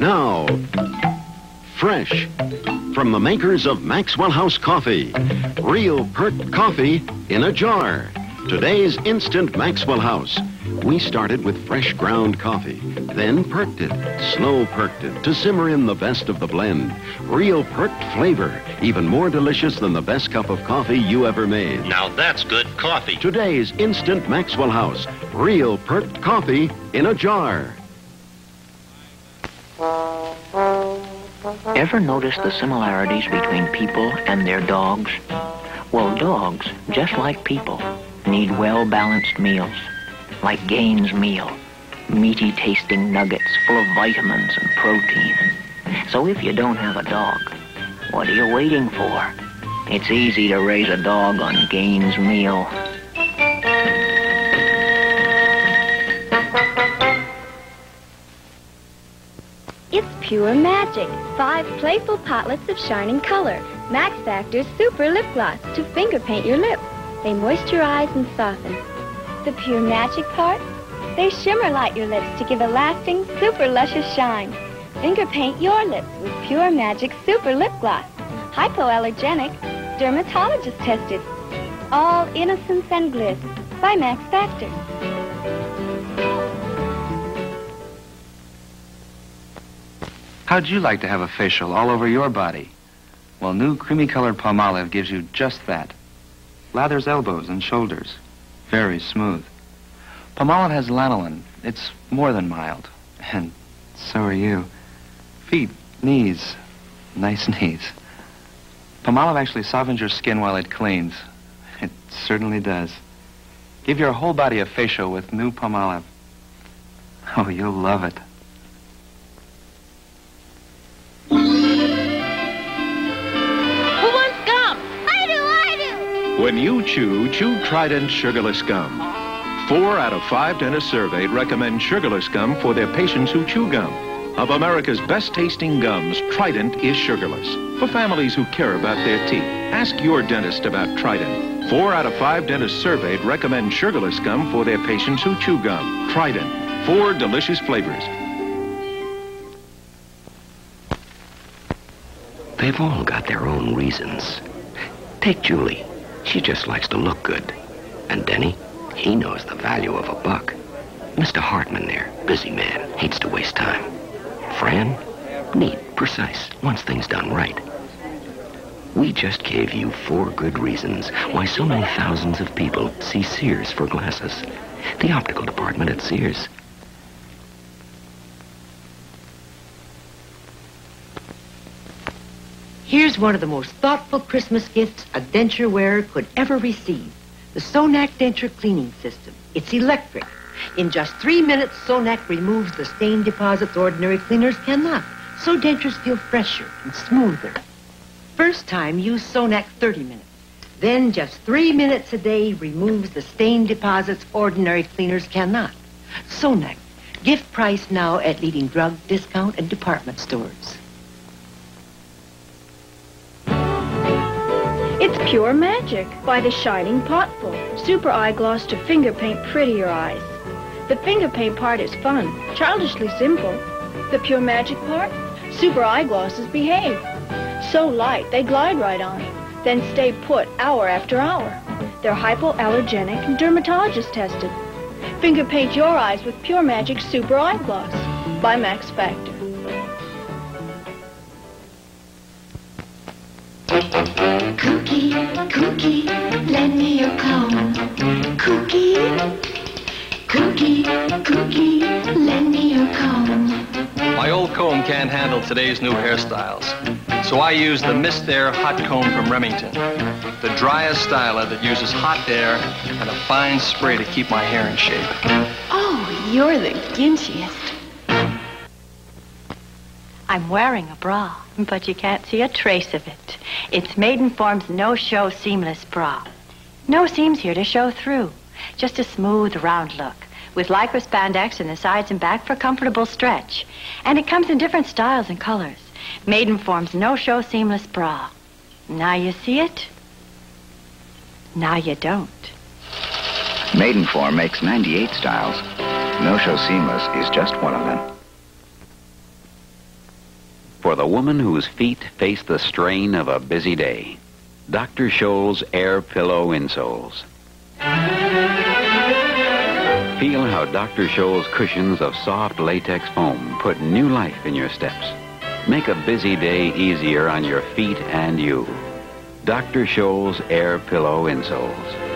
Now, fresh from the makers of Maxwell House Coffee. Real pert coffee in a jar. Today's instant Maxwell House. We started with fresh ground coffee, then perked it, slow perked it to simmer in the best of the blend. Real perked flavor, even more delicious than the best cup of coffee you ever made. Now that's good coffee. Today's instant Maxwell House. Real perked coffee in a jar. Ever notice the similarities between people and their dogs? Well, dogs, just like people, need well-balanced meals, like Gaines meal, meaty tasting nuggets full of vitamins and protein. So if you don't have a dog, what are you waiting for? It's easy to raise a dog on Gaines meal. Pure magic. Five playful potlets of shining color. Max Factor's Super Lip Gloss to finger paint your lips. They moisturize and soften. The pure magic part? They shimmer light your lips to give a lasting, super luscious shine. Finger paint your lips with Pure Magic Super Lip Gloss. Hypoallergenic, dermatologist tested. All innocence and bliss by Max Factor. How'd you like to have a facial all over your body? Well, new creamy colored Palmolive gives you just that. Lathers elbows and shoulders. Very smooth. Palmolive has lanolin. It's more than mild. And so are you. Feet, knees, nice knees. Palmolive actually softens your skin while it cleans. It certainly does. Give your whole body a facial with new Palmolive. Oh, you'll love it. When you chew, chew Trident sugarless gum. Four out of five dentists surveyed recommend sugarless gum for their patients who chew gum. Of America's best tasting gums, Trident is sugarless. For families who care about their teeth, ask your dentist about Trident. Four out of five dentists surveyed recommend sugarless gum for their patients who chew gum. Trident. Four delicious flavors. They've all got their own reasons. Take Julie. She just likes to look good. And Denny, he knows the value of a buck. Mr. Hartman there, busy man, hates to waste time. Fran, neat, precise, wants things done right. We just gave you four good reasons why so many thousands of people see Sears for glasses. The optical department at Sears. Here's one of the most thoughtful Christmas gifts a denture wearer could ever receive. The Sonac Denture Cleaning System. It's electric. In just three minutes, Sonac removes the stain deposits ordinary cleaners cannot. So dentures feel fresher and smoother. First time, use Sonac 30 minutes. Then just three minutes a day removes the stain deposits ordinary cleaners cannot. Sonac. Gift price now at leading drug, discount, and department stores. It's pure magic by the Shining Potful. Super eye gloss to finger paint prettier eyes. The finger paint part is fun, childishly simple. The pure magic part? Super eye glosses behave. So light, they glide right on. Then stay put hour after hour. They're hypoallergenic and dermatologist tested. Finger paint your eyes with Pure Magic Super Eye Gloss by Max Factor. Kookie, lend me your comb. Kookie, kookie, kookie, lend me your comb. My old comb can't handle today's new hairstyles. So I use the Mist Air Hot Comb from Remington. The driest styler that uses hot air and a fine spray to keep my hair in shape. Oh, you're the ginchiest. I'm wearing a bra, but you can't see a trace of it. It's Maidenform's no-show seamless bra. No seams here to show through. Just a smooth, round look. With lycra spandex in the sides and back for comfortable stretch. And it comes in different styles and colors. Maidenform's no-show seamless bra. Now you see it. Now you don't. Maidenform makes 98 styles. No Show Seamless is just one of them. For the woman whose feet face the strain of a busy day. Dr. Scholl's Air Pillow Insoles. Feel how Dr. Scholl's cushions of soft latex foam put new life in your steps. Make a busy day easier on your feet and you. Dr. Scholl's Air Pillow Insoles.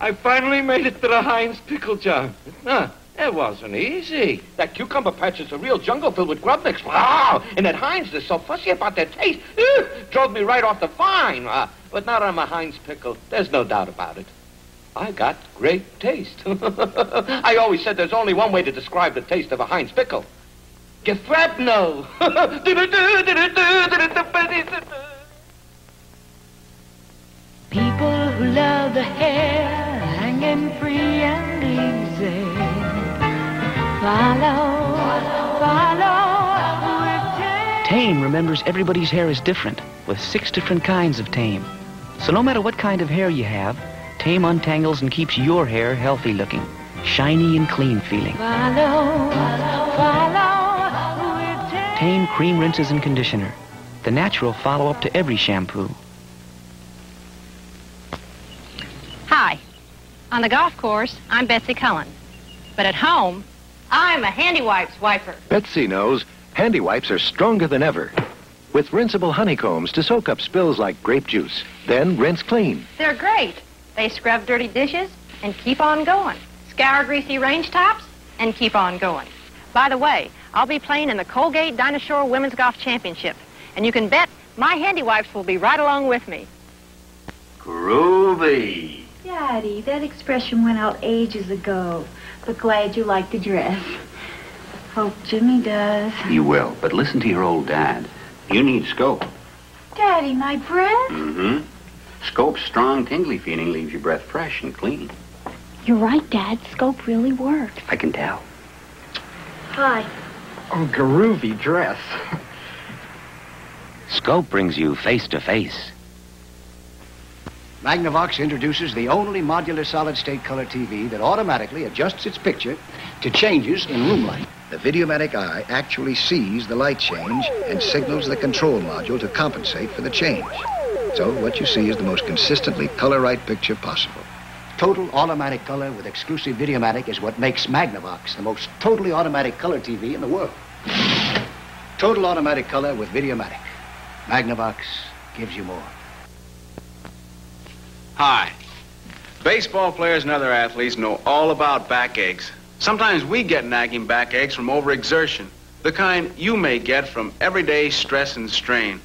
I finally made it to the Heinz pickle jar. Huh, it wasn't easy. That cucumber patch is a real jungle filled with grub mix. Wow! And that Heinz is so fussy about their taste. Ew, drove me right off the vine. Uh, but not on my Heinz pickle. There's no doubt about it. I got great taste. I always said there's only one way to describe the taste of a Heinz pickle. Gefrabno. People who love the hair hanging free and easy. Follow, follow Tame remembers everybody's hair is different, with six different kinds of tame. So no matter what kind of hair you have, Tame untangles and keeps your hair healthy looking, shiny and clean feeling. follow, follow with Tame cream rinses and conditioner, the natural follow-up to every shampoo. Hi. On the golf course, I'm Betsy Cullen. But at home, I'm a Handi Wipes wiper. Betsy knows Handi Wipes are stronger than ever. With rinsable honeycombs to soak up spills like grape juice. Then rinse clean. They're great. They scrub dirty dishes and keep on going. Scour greasy range tops and keep on going. By the way, I'll be playing in the Colgate Dinah Shore Women's Golf Championship. And you can bet my Handi Wipes will be right along with me. Groovy. Daddy, that expression went out ages ago. But glad you like the dress. Hope Jimmy does. You will, but listen to your old dad. You need Scope. Daddy, my breath? Mm-hmm. Scope's strong, tingly feeling leaves your breath fresh and clean. You're right, Dad. Scope really works. I can tell. Hi. Oh, groovy dress. Scope brings you face to face. Magnavox introduces the only modular solid-state color TV that automatically adjusts its picture to changes in room light. The Videomatic eye actually sees the light change and signals the control module to compensate for the change. So what you see is the most consistently color-right picture possible. Total automatic color with exclusive Videomatic is what makes Magnavox the most totally automatic color TV in the world. Total automatic color with Videomatic. Magnavox gives you more. Hi. Baseball players and other athletes know all about backaches. Sometimes we get nagging backaches from overexertion, the kind you may get from everyday stress and strain.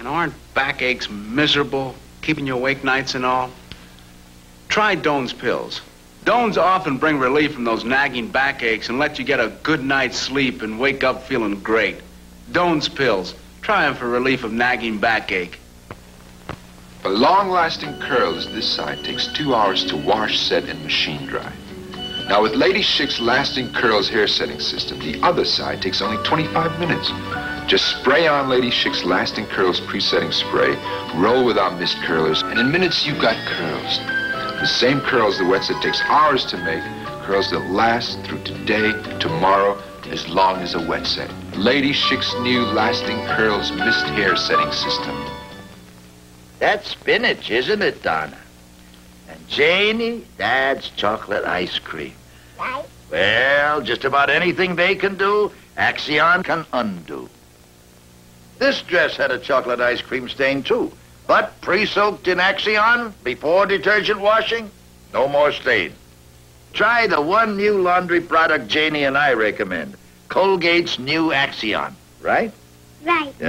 And aren't backaches miserable, keeping you awake nights and all? Try Doan's pills. Doan's often bring relief from those nagging backaches and let you get a good night's sleep and wake up feeling great. Doan's pills. Try them for relief of nagging backache. For long-lasting curls, this side takes two hours to wash, set, and machine dry. Now, with Lady Schick's Lasting Curls hair setting system, the other side takes only 25 minutes. Just spray on Lady Schick's Lasting Curls pre-setting spray, roll with our mist curlers, and in minutes you've got curls. The same curls the wet set takes hours to make, curls that last through today, tomorrow, as long as a wet set. Lady Schick's new Lasting Curls mist hair setting system. That's spinach, isn't it, Donna? And Janie, that's chocolate ice cream. Right? Well, just about anything they can do, Axion can undo. This dress had a chocolate ice cream stain, too. But pre-soaked in Axion before detergent washing, no more stain. Try the one new laundry product Janie and I recommend. Colgate's new Axion, right? Right. Yeah.